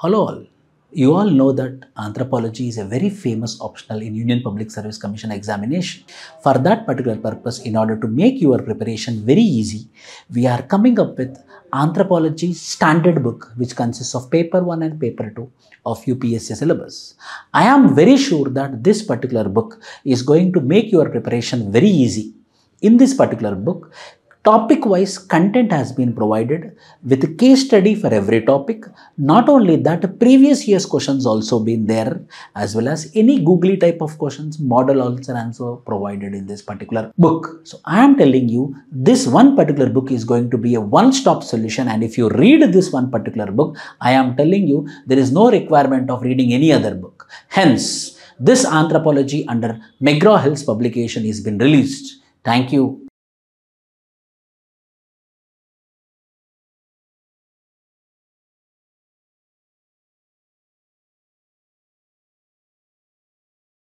Hello all. You all know that anthropology is a very famous optional in Union Public Service Commission examination. For that particular purpose, in order to make your preparation very easy, we are coming up with anthropology standard book which consists of paper 1 and paper 2 of UPSC syllabus. I am very sure that this particular book is going to make your preparation very easy. In this particular book, topic wise content has been provided with a case study for every topic. Not only that previous year's questions also been there as well as any googly type of questions model also answer provided in this particular book. So i am telling you this one particular book is going to be a one stop solution. And if you read this one particular book i am telling you there is no requirement of reading any other book. Hence this anthropology under McGraw Hill's publication is been released. Thank you